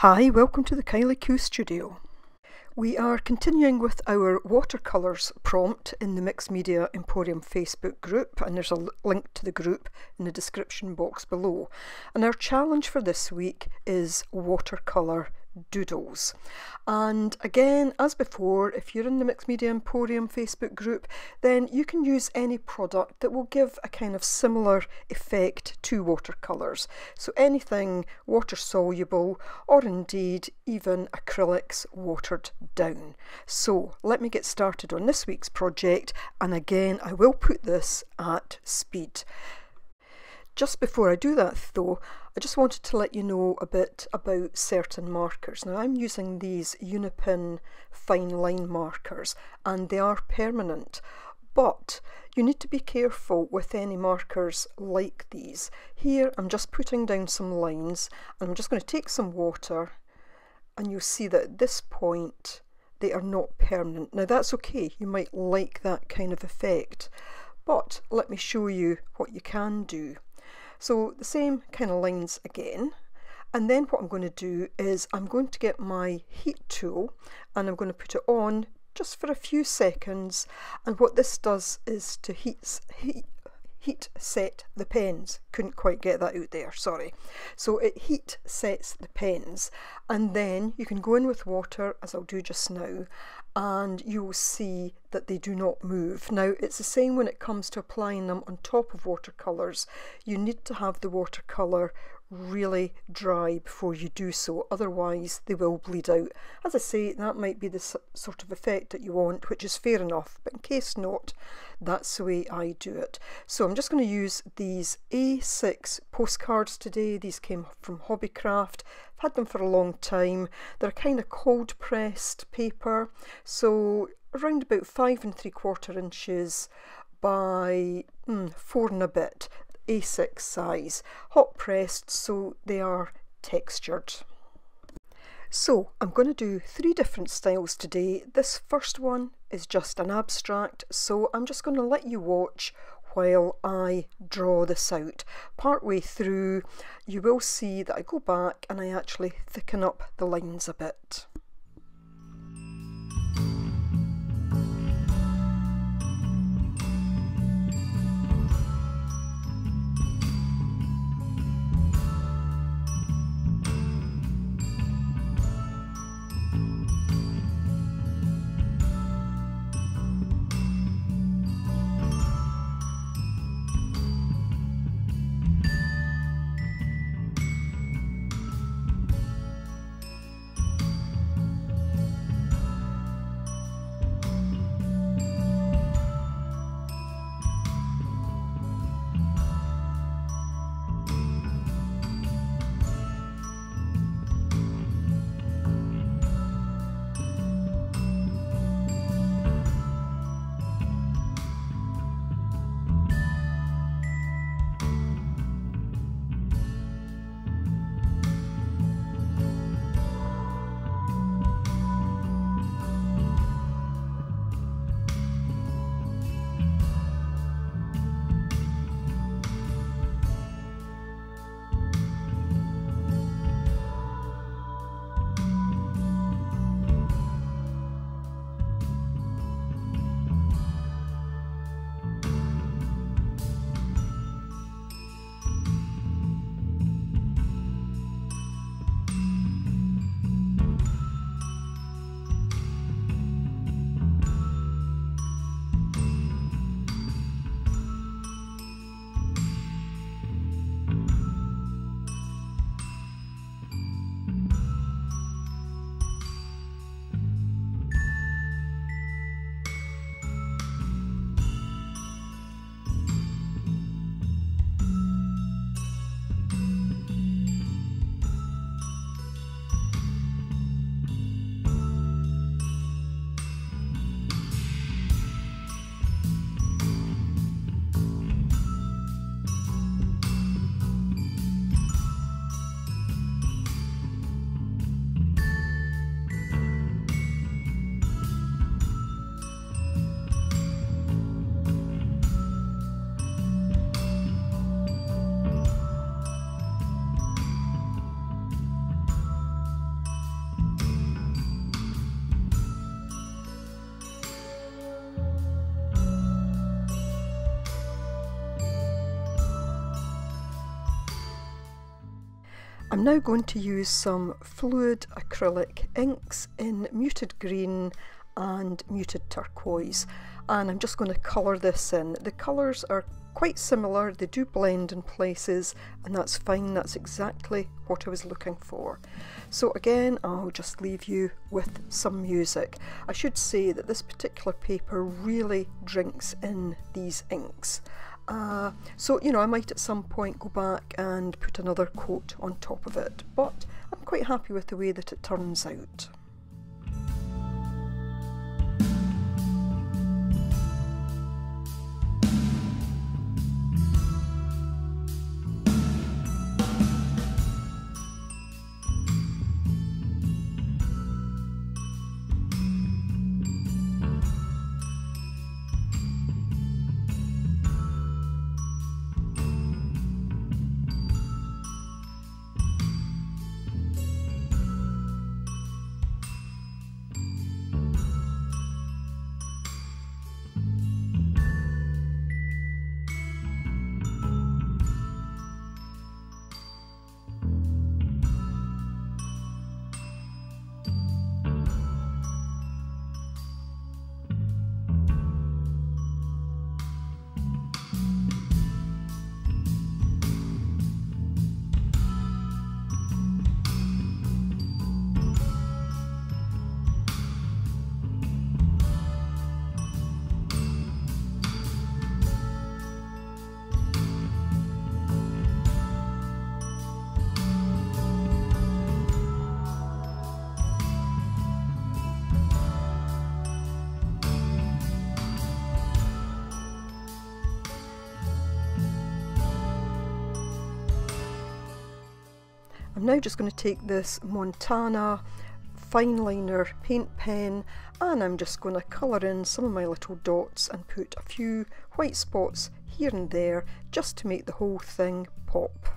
Hi, welcome to the Kylie Coo studio. We are continuing with our watercolours prompt in the Mixed Media Emporium Facebook group, and there's a link to the group in the description box below. And our challenge for this week is watercolour doodles. And again, as before, if you're in the Mixed Media Emporium Facebook group, then you can use any product that will give a kind of similar effect to watercolours. So anything water soluble or indeed even acrylics watered down. So let me get started on this week's project and again I will put this at speed. Just before I do that though, I just wanted to let you know a bit about certain markers. Now I'm using these Unipin fine line markers and they are permanent. But you need to be careful with any markers like these. Here I'm just putting down some lines and I'm just going to take some water and you'll see that at this point they are not permanent. Now that's okay, you might like that kind of effect. But let me show you what you can do. So the same kind of lines again. And then what I'm going to do is I'm going to get my heat tool and I'm going to put it on just for a few seconds. And what this does is to heat, heat, heat set the pens. Couldn't quite get that out there, sorry. So it heat sets the pens and then you can go in with water as I'll do just now and you will see that they do not move. Now it's the same when it comes to applying them on top of watercolours. You need to have the watercolour really dry before you do so, otherwise they will bleed out. As I say, that might be the sort of effect that you want, which is fair enough, but in case not, that's the way I do it. So I'm just going to use these A6 postcards today. These came from Hobbycraft. I've had them for a long time. They're kind of cold pressed paper, so around about five and three quarter inches by mm, four and a bit. A6 size, hot pressed so they are textured. So I'm going to do three different styles today. This first one is just an abstract, so I'm just going to let you watch while I draw this out. Partway through you will see that I go back and I actually thicken up the lines a bit. I'm now going to use some fluid acrylic inks in muted green and muted turquoise and I'm just going to colour this in. The colours are quite similar, they do blend in places and that's fine, that's exactly what I was looking for. So again I'll just leave you with some music. I should say that this particular paper really drinks in these inks. Uh, so you know I might at some point go back and put another coat on top of it but I'm quite happy with the way that it turns out. I'm now just going to take this Montana fine liner paint pen and I'm just going to colour in some of my little dots and put a few white spots here and there just to make the whole thing pop.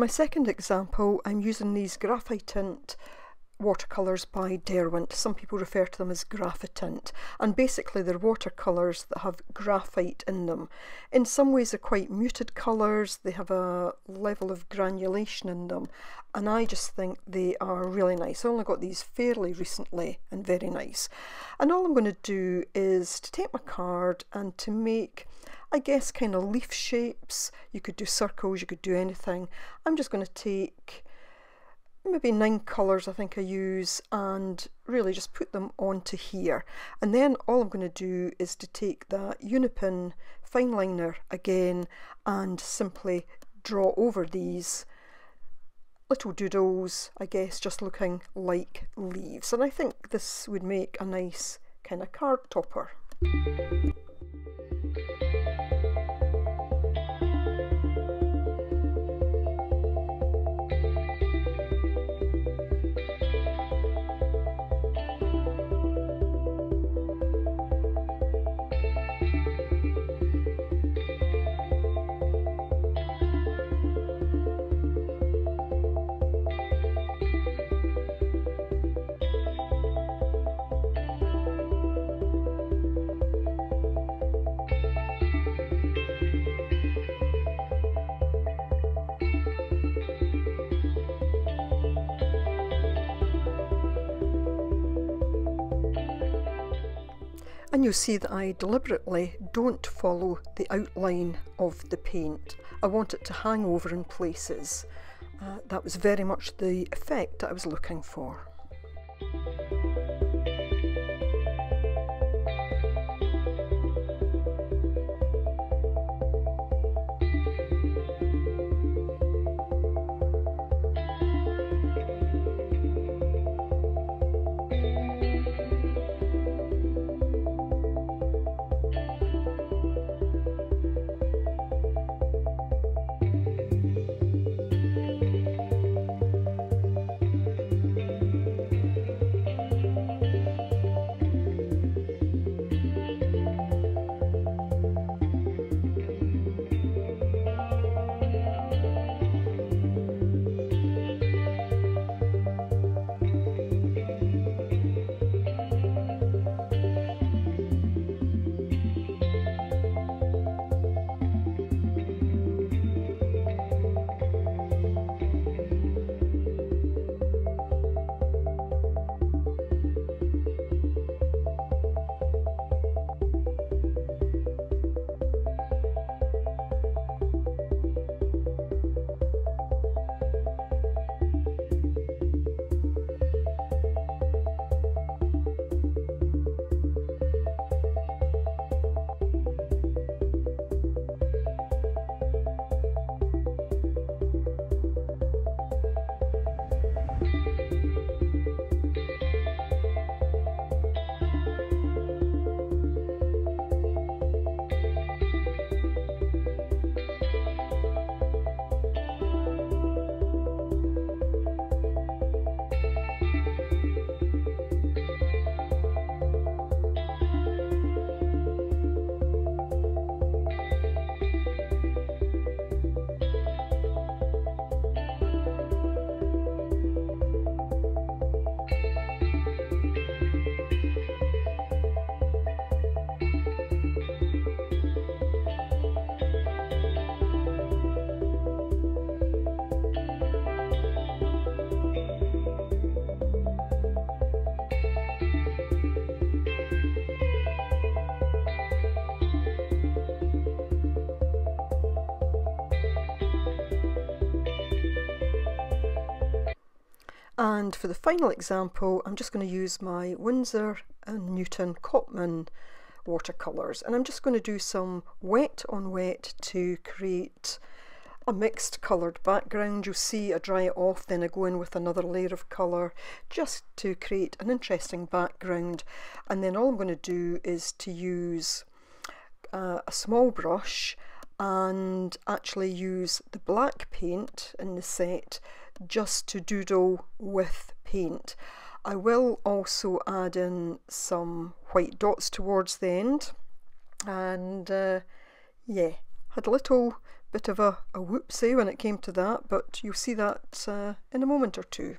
For my second example, I'm using these Graphitint watercolours by Derwent. Some people refer to them as Graphitint. And basically they're watercolours that have graphite in them. In some ways they're quite muted colours, they have a level of granulation in them. And I just think they are really nice. I only got these fairly recently and very nice. And all I'm going to do is to take my card and to make I guess kind of leaf shapes. You could do circles, you could do anything. I'm just going to take maybe nine colours I think I use and really just put them onto here and then all I'm going to do is to take that Unipin fine liner again and simply draw over these little doodles I guess just looking like leaves and I think this would make a nice kind of card topper. And you'll see that I deliberately don't follow the outline of the paint. I want it to hang over in places. Uh, that was very much the effect I was looking for. And for the final example, I'm just going to use my Winsor and Newton Cotman watercolours and I'm just going to do some wet on wet to create a mixed coloured background. You'll see I dry it off, then I go in with another layer of colour just to create an interesting background. And then all I'm going to do is to use uh, a small brush and actually use the black paint in the set just to doodle with paint. I will also add in some white dots towards the end and uh, yeah had a little bit of a, a whoopsie when it came to that but you'll see that uh, in a moment or two.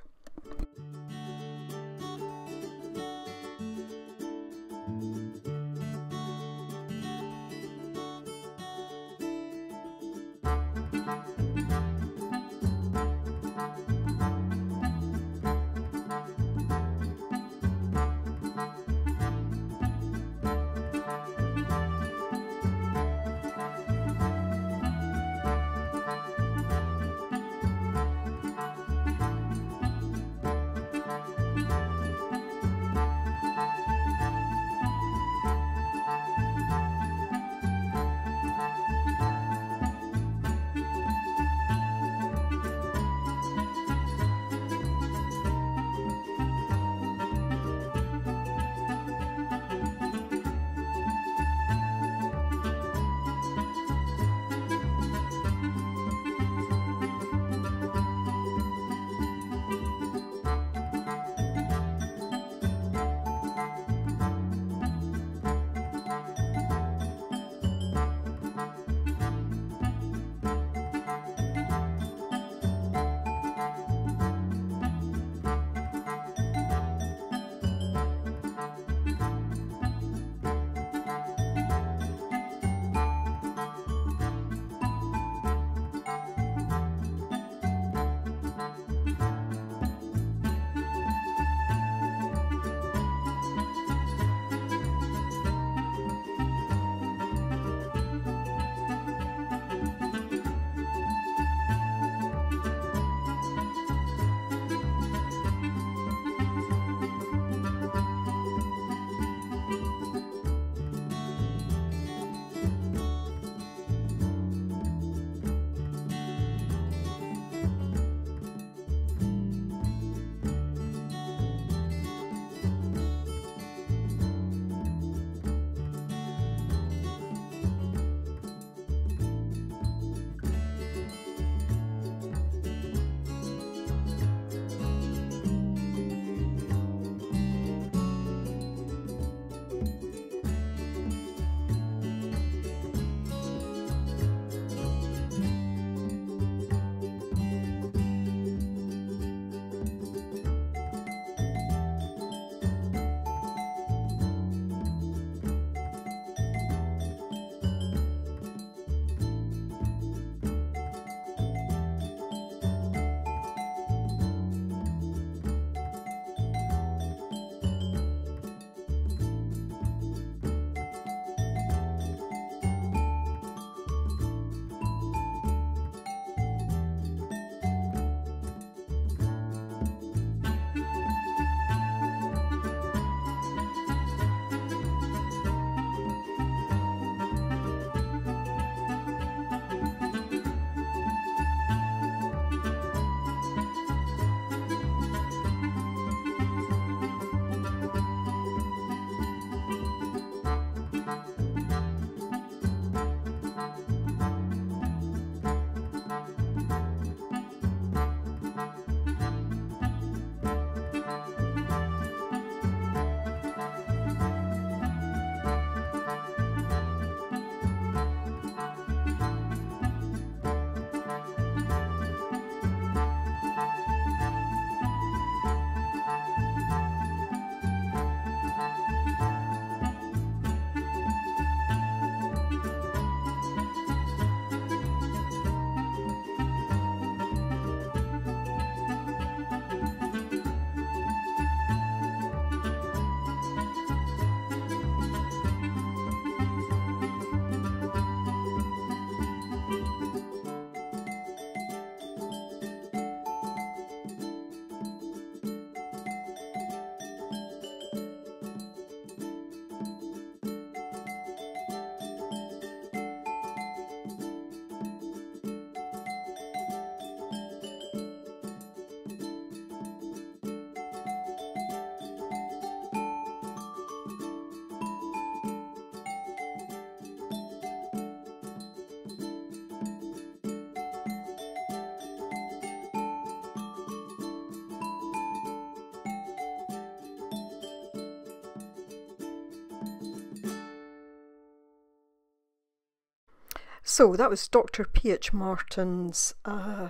So that was Dr. P.H. Martin's uh,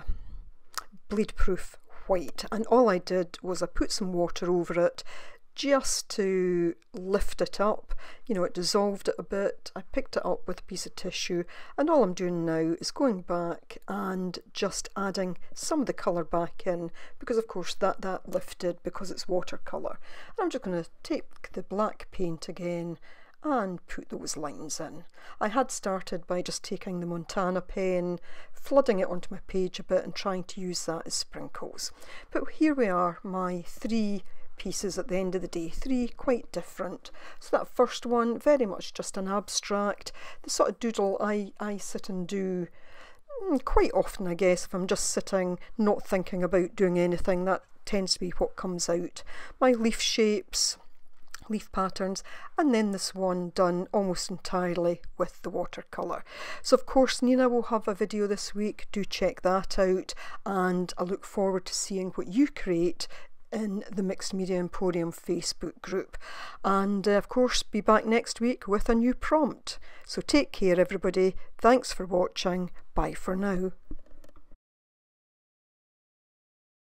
bleed proof white and all I did was I put some water over it just to lift it up. You know, it dissolved it a bit. I picked it up with a piece of tissue, and all I'm doing now is going back and just adding some of the colour back in because, of course, that, that lifted because it's watercolour. And I'm just going to take the black paint again and put those lines in. I had started by just taking the Montana pen, flooding it onto my page a bit and trying to use that as sprinkles. But here we are, my three pieces at the end of the day, three quite different. So that first one, very much just an abstract, the sort of doodle I, I sit and do mm, quite often I guess if I'm just sitting not thinking about doing anything that tends to be what comes out. My leaf shapes, leaf patterns and then this one done almost entirely with the watercolour. So of course Nina will have a video this week, do check that out and I look forward to seeing what you create in the Mixed Media Emporium Facebook group. And uh, of course, be back next week with a new prompt. So take care, everybody. Thanks for watching. Bye for now.